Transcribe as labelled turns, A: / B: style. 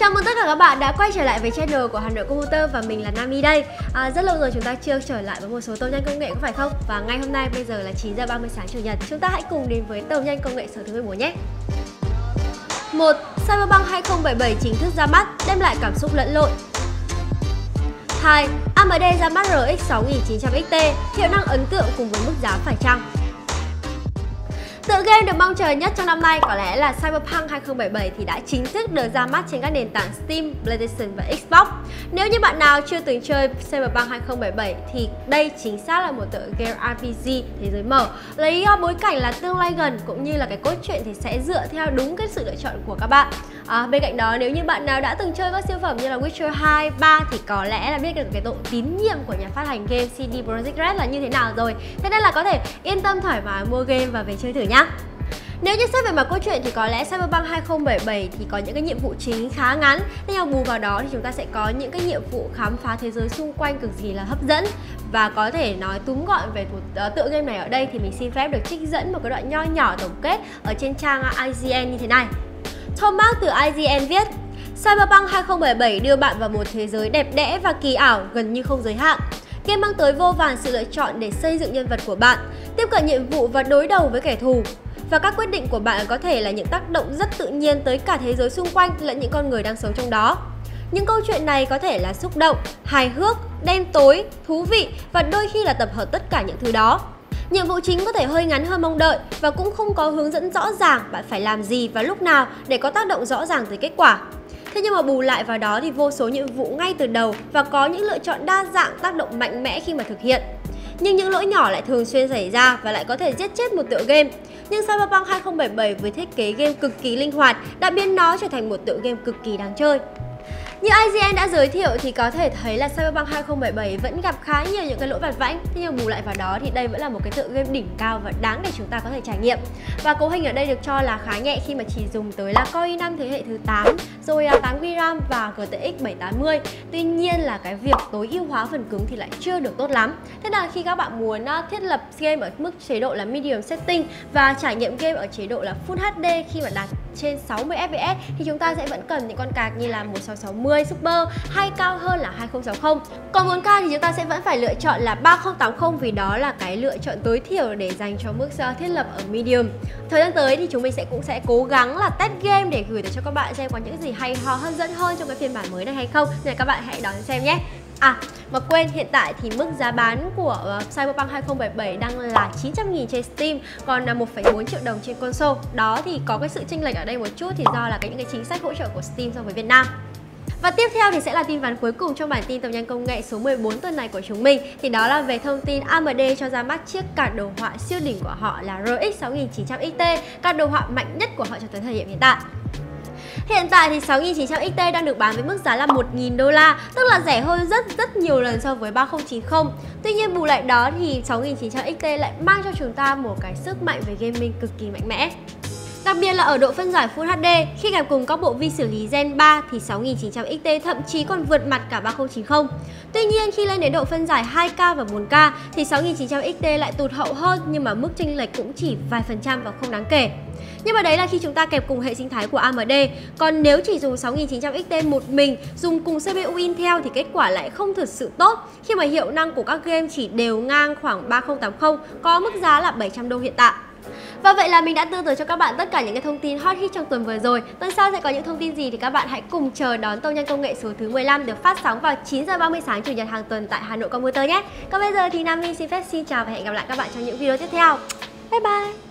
A: Chào mừng tất cả các bạn đã quay trở lại với channel của Hà Nội Computer và mình là Nami đây à, Rất lâu rồi chúng ta chưa trở lại với một số tàu nhanh công nghệ có phải không? Và ngay hôm nay bây giờ là 9 giờ 30 sáng Chủ nhật Chúng ta hãy cùng đến với tàu nhanh công nghệ số thứ 14 nhé 1. Cyberpunk 2077 chính thức ra mắt, đem lại cảm xúc lẫn lộn 2. AMD ra mắt RX 6900 XT, hiệu năng ấn tượng cùng với mức giá phải chăng Tựa game được mong chờ nhất trong năm nay có lẽ là Cyberpunk 2077 thì đã chính thức được ra mắt trên các nền tảng Steam, PlayStation và Xbox. Nếu như bạn nào chưa từng chơi Cyberpunk 2077 thì đây chính xác là một tựa game RPG thế giới mở. Lấy bối cảnh là tương lai gần cũng như là cái cốt truyện thì sẽ dựa theo đúng cái sự lựa chọn của các bạn. À, bên cạnh đó nếu như bạn nào đã từng chơi các siêu phẩm như là Witcher 2, 3 thì có lẽ là biết được cái độ tín nhiệm của nhà phát hành game CD Projekt Red là như thế nào rồi. Thế nên là có thể yên tâm thoải mái mua game và về chơi thử nhá. Nếu như xét về mặt câu chuyện thì có lẽ Cyberpunk 2077 thì có những cái nhiệm vụ chính khá ngắn. Nhưng mà bù vào đó thì chúng ta sẽ có những cái nhiệm vụ khám phá thế giới xung quanh cực kỳ là hấp dẫn. Và có thể nói túm gọn về một ờ, tựa game này ở đây thì mình xin phép được trích dẫn một cái đoạn nho nhỏ tổng kết ở trên trang IGN như thế này. Thomas từ IGN viết, Cyberpunk 2077 đưa bạn vào một thế giới đẹp đẽ và kỳ ảo gần như không giới hạn. Game mang tới vô vàn sự lựa chọn để xây dựng nhân vật của bạn, tiếp cận nhiệm vụ và đối đầu với kẻ thù. Và các quyết định của bạn có thể là những tác động rất tự nhiên tới cả thế giới xung quanh lẫn những con người đang sống trong đó. Những câu chuyện này có thể là xúc động, hài hước, đen tối, thú vị và đôi khi là tập hợp tất cả những thứ đó. Nhiệm vụ chính có thể hơi ngắn hơn mong đợi và cũng không có hướng dẫn rõ ràng bạn phải làm gì và lúc nào để có tác động rõ ràng tới kết quả. Thế nhưng mà bù lại vào đó thì vô số nhiệm vụ ngay từ đầu và có những lựa chọn đa dạng, tác động mạnh mẽ khi mà thực hiện. Nhưng những lỗi nhỏ lại thường xuyên xảy ra và lại có thể giết chết một tựa game. Nhưng Cyberpunk 2077 với thiết kế game cực kỳ linh hoạt đã biến nó trở thành một tựa game cực kỳ đáng chơi. Như IGN đã giới thiệu thì có thể thấy là Cyberpunk 2077 vẫn gặp khá nhiều những cái lỗi vặt vãnh. Thế nhưng bù lại vào đó thì đây vẫn là một cái tựa game đỉnh cao và đáng để chúng ta có thể trải nghiệm. Và cấu hình ở đây được cho là khá nhẹ khi mà chỉ dùng tới là Core i5 thế hệ thứ 8 Rồi 8GB RAM và GTX 780 Tuy nhiên là cái việc tối ưu hóa phần cứng thì lại chưa được tốt lắm. Thế là khi các bạn muốn à, thiết lập game ở mức chế độ là medium setting Và trải nghiệm game ở chế độ là Full HD khi mà đạt trên 60 fps thì chúng ta sẽ vẫn cần những con card như là 1660 Super, hay cao hơn là 2060. Còn 4K thì chúng ta sẽ vẫn phải lựa chọn là 3080 vì đó là cái lựa chọn tối thiểu để dành cho mức thiết lập ở medium. Thời gian tới thì chúng mình sẽ cũng sẽ cố gắng là test game để gửi tới cho các bạn xem có những gì hay ho, hấp dẫn hơn trong cái phiên bản mới này hay không. Nên các bạn hãy đón xem nhé. À, mà quên hiện tại thì mức giá bán của ờ, Cyberpunk 2077 đang là 900 000 trên Steam Còn là 1,4 triệu đồng trên console. Đó thì có cái sự chênh lệch ở đây một chút thì do là cái những cái chính sách hỗ trợ của Steam so với Việt Nam. Và tiếp theo thì sẽ là tin vắn cuối cùng trong bản tin tầm nhanh công nghệ số 14 tuần này của chúng mình. Thì đó là về thông tin AMD cho ra mắt chiếc card đồ họa siêu đỉnh của họ là RX 6900 XT Card đồ họa mạnh nhất của họ cho tới thời điểm hiện tại. Hiện tại thì 6900 XT đang được bán với mức giá là 1.000 đô la, tức là rẻ hơn rất rất nhiều lần so với 3090. Tuy nhiên bù lại đó thì 6900 XT lại mang cho chúng ta một cái sức mạnh về gaming cực kỳ mạnh mẽ. Đặc biệt là ở độ phân giải Full HD, khi gặp cùng các bộ vi xử lý Gen 3 thì 6900 XT thậm chí còn vượt mặt cả 3090. Tuy nhiên khi lên đến độ phân giải 2K và 4K thì 6900 XT lại tụt hậu hơn nhưng mà mức chênh lệch cũng chỉ vài phần trăm và không đáng kể. Nhưng mà đấy là khi chúng ta kẹp cùng hệ sinh thái của AMD Còn nếu chỉ dùng 6900 XT một mình Dùng cùng CPU Intel thì kết quả lại không thực sự tốt Khi mà hiệu năng của các game chỉ đều ngang khoảng 3080 Có mức giá là 700 đô hiện tại và vậy là mình đã đưa tới cho các bạn tất cả những cái thông tin hot hit trong tuần vừa rồi. Tuần sau sẽ có những thông tin gì thì các bạn hãy cùng chờ đón Tông Nhân Công nghệ số thứ 15 được phát sóng vào 9 giờ 30 sáng chủ nhật hàng tuần tại Hà Nội Computer nhé. Còn bây giờ thì Nam Minh xin phép xin chào và hẹn gặp lại các bạn trong những video tiếp theo. Bye bye!